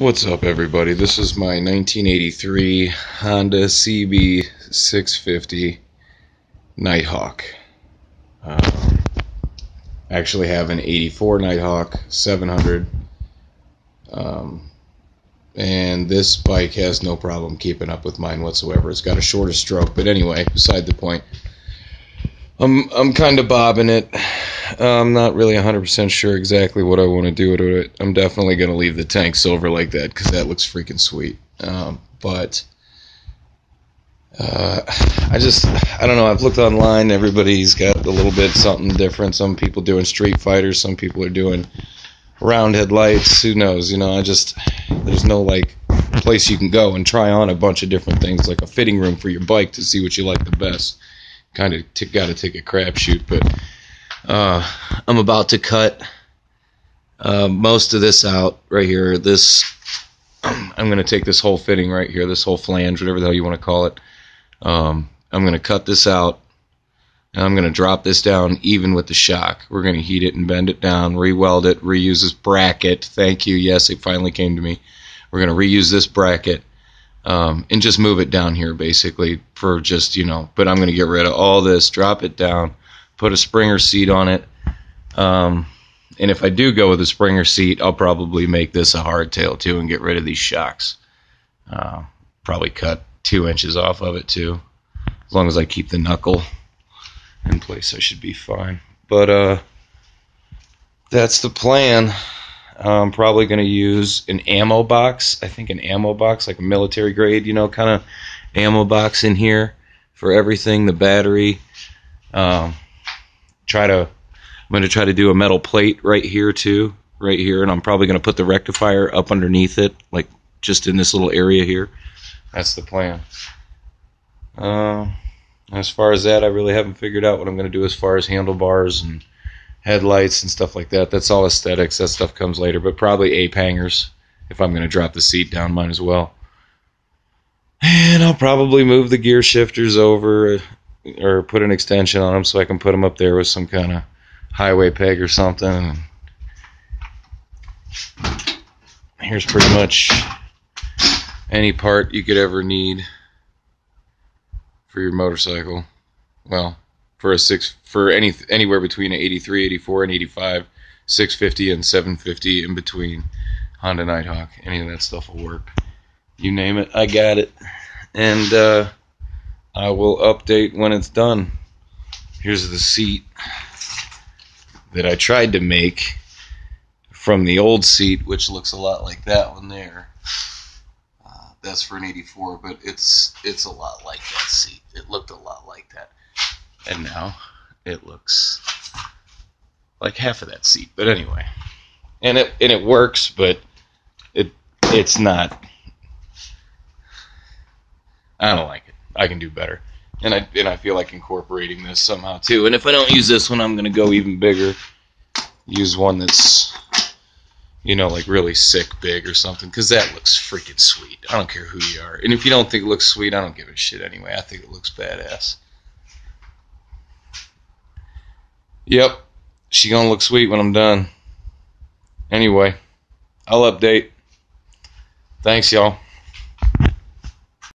What's up, everybody? This is my 1983 Honda CB650 Nighthawk. Um, actually have an 84 Nighthawk 700. Um, and this bike has no problem keeping up with mine whatsoever. It's got a shorter stroke, but anyway, beside the point. I'm I'm kind of bobbing it. I'm not really 100% sure exactly what I want to do with it. I'm definitely going to leave the tank silver like that because that looks freaking sweet. Um, but uh, I just, I don't know. I've looked online. Everybody's got a little bit something different. Some people doing Street Fighters. Some people are doing round headlights. Who knows? You know, I just, there's no like place you can go and try on a bunch of different things like a fitting room for your bike to see what you like the best kind of t- got to take a crapshoot. But uh, I'm about to cut uh, most of this out right here. This I'm going to take this whole fitting right here, this whole flange, whatever the hell you want to call it. Um, I'm going to cut this out. And I'm going to drop this down even with the shock. We're going to heat it and bend it down, re-weld it, reuse this bracket. Thank you. Yes, it finally came to me. We're going to reuse this bracket um, and just move it down here basically for just you know but i'm going to get rid of all this drop it down put a springer seat on it um, and if i do go with a springer seat i'll probably make this a hardtail too and get rid of these shocks uh, probably cut two inches off of it too as long as i keep the knuckle in place i should be fine but uh that's the plan I'm probably going to use an ammo box. I think an ammo box, like a military grade, you know, kind of ammo box in here for everything. The battery. Um, try to. I'm going to try to do a metal plate right here too, right here, and I'm probably going to put the rectifier up underneath it, like just in this little area here. That's the plan. Uh, as far as that, I really haven't figured out what I'm going to do as far as handlebars and headlights and stuff like that. That's all aesthetics. That stuff comes later, but probably ape hangers if I'm going to drop the seat down, mine as well. And I'll probably move the gear shifters over or put an extension on them so I can put them up there with some kind of highway peg or something. Here's pretty much any part you could ever need for your motorcycle. Well, for a six for any anywhere between 83, 84, and 85, 650 and 750 in between Honda Nighthawk. Any of that stuff will work. You name it, I got it. And uh, I will update when it's done. Here's the seat that I tried to make from the old seat, which looks a lot like that one there. Uh, that's for an 84, but it's it's a lot like that seat. It looked a lot like that and now it looks like half of that seat. But anyway, and it and it works, but it it's not. I don't like it. I can do better, and I and I feel like incorporating this somehow too. And if I don't use this one, I'm gonna go even bigger. Use one that's you know, like really sick big or something, because that looks freaking sweet. I don't care who you are. And if you don't think it looks sweet, I don't give a shit anyway. I think it looks badass. Yep. She gonna look sweet when I'm done. Anyway, I'll update. Thanks, y'all.